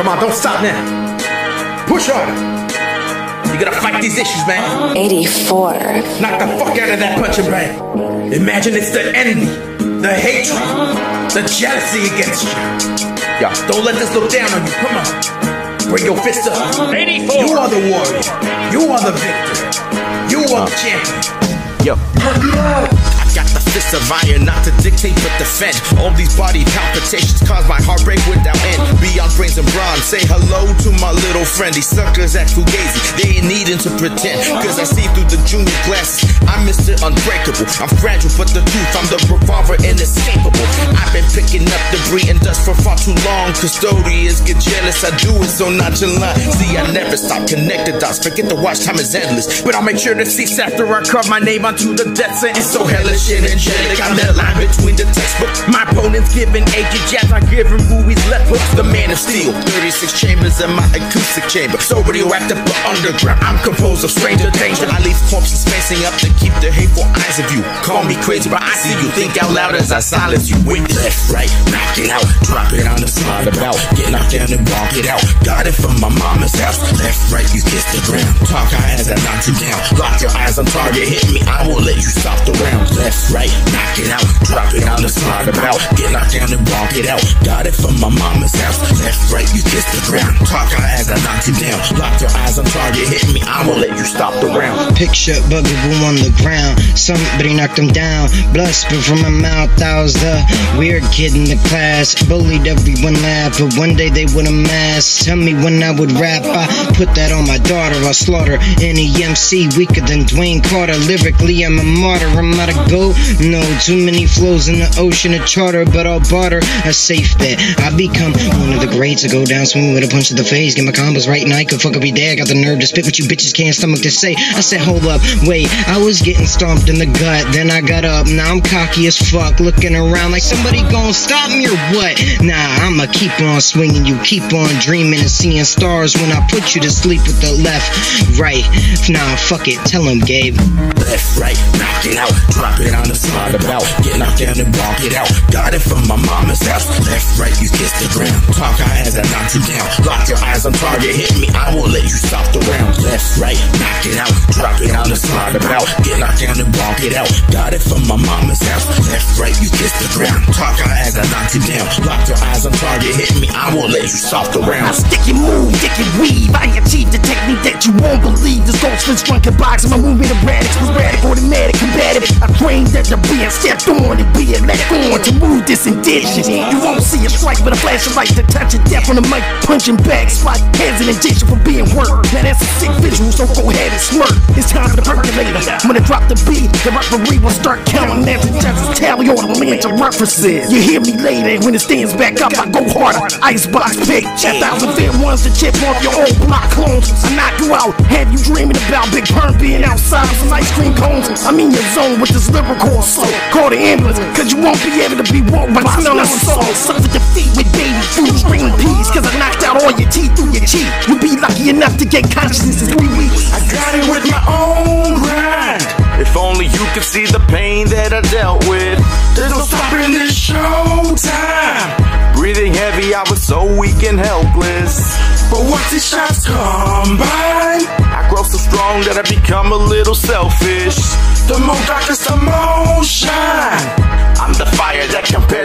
Come on, don't stop now. Push harder. You gotta fight these issues, man. 84. Knock the fuck out of that punching bag. Imagine it's the envy, the hatred, the jealousy against you. Yo, don't let this look down on you. Come on. Bring your fist up. 84. You are the warrior. You are the victor. You are the champion. Yo. Got the fist of iron, not to dictate but defend. All these body palpitations cause my heartbreak without end. Beyond brains and bronze, say hello to my little friend. These suckers act fugazi, they ain't needing to pretend. Cause I see through the junior glasses, I'm Mr. Unbreakable. I'm fragile, but the truth, I'm the revolver inescapable. I've been picking up debris and dust for far too long. Custodians get jealous, I do it so nonchalant. See, I never stop, connect the dots. Forget the watch time is endless. But I'll make sure to cease after I carve my name onto the death sentence. So hellish I'm that line between the textbook. My opponent's giving agent jazz, I give him he's left with. The man of steel, 36 chambers in my acoustic chamber. So radioactive but underground, I'm composed of stranger danger. I leave corpses facing up to keep the hateful eyes of you. Call me crazy, but I see you. Think out loud as I silence you. With left, right, knock it out. Drop it on the slide about. Get knocked down and walk it out. Got it from my mama's house. Left, right, you kiss the ground. Talk high as I knock you down. Lock your eyes on target, hit me. I won't let you stop the round. Left, right, knock it out. Drop it on the slide about. Get knocked down and walk it out. Got it from my mama's house. Left, right, you kiss the ground. Talk high as I knock you down. Lock your eyes on target, hit me. I won't let you stop the round. Picture Bugaboo on the ground. Somebody knocked him down. Blood spilled from my mouth. I was the weird kid in the class. Bullied everyone laugh, but one day they would mask. Tell me when I would rap. I put that on my daughter. I'll slaughter any MC weaker than Dwayne Carter. Lyrically, I'm a martyr. I'm not a goat. No, too many flows in the ocean of charter, but I'll barter a safe bet. I become one of the greats. I go down swinging with a punch to the face. Get my combos right, and I could fuck up your day. I got the nerve to spit what you bitches can't stomach to say. I said, hold up, wait. I was getting stomped in the gut, then I got up. Now I'm cocky as fuck, looking around like somebody gon' stop me or what? Nah, I'ma keep on swinging you, keep on dreaming and seeing stars when I put you to sleep with the left, right. Nah, fuck it, tell him, Gabe. Left, right, knock it out. Drop it on the slide about. Get knocked down and walk it out. Got it from my mama's house. Left, right, you kiss the ground. Talk high as I knock you down. Lock your eyes on target, hit me. I won't let you stop the round. Left, right, knock it out. Drop it on the slide about. Get knocked down and walk it out. Got it from my mama's house. Left, right, you kiss the ground. Talk high as I knock you down. Lock your eyes on target, hit me. I won't let you stop the I round. stick and move, and weave. I achieved the technique that you won't believe. This ghost was drunk and boxing. My movement erratic, was radical, automatic, combative. I trained at the being stepped on and be it let on to move this indiction. You won't see a strike with a flash of light to touch a death on the mic, punching back, spot hands an injection for being worked. Now that's a sick visual, so go ahead and smirk. It's time for the percolator. I'm gonna drop the beat, the referee will start counting the judges tally all the and references. You hear me later, when it stands back up, I go harder. Icebox pick, a thousand fair ones to chip off your old block clones. I knock you out, have you dreaming about Big Pun being outside with some ice cream cones? I'm in your zone with this lyrical assault. Call the ambulance, cause you won't be able to be woke by smelling salt. Suffer defeat with baby food, string peas, cause I knocked out all your teeth through your cheek. You'll be lucky enough to get consciousness in three weeks. I got it with my own grind. If only you could see the pain that I dealt with. I was so weak and helpless. But once these shots combine, I grow so strong that I become a little selfish. The more darkness, the more shine.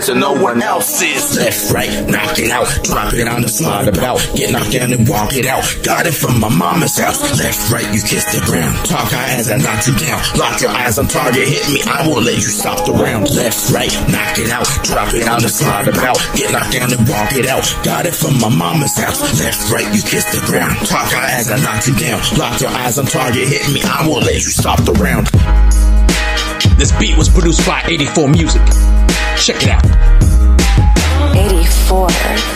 To no one else's. Left, right, knock it out. Drop it on the slide about. Get knocked down and walk it out. Got it from my mama's house. Left, right, you kiss the ground. Talk high as I knock you down. Lock your eyes on target, hit me. I won't let you stop the round. Left, right, knock it out. Drop it on the slide about. Get knocked down and walk it out. Got it from my mama's house. Left, right, you kiss the ground. Talk high as I knock you down. Lock your eyes on target, hit me. I won't let you stop the round. This beat was produced by 84 Music. Check it out. 84.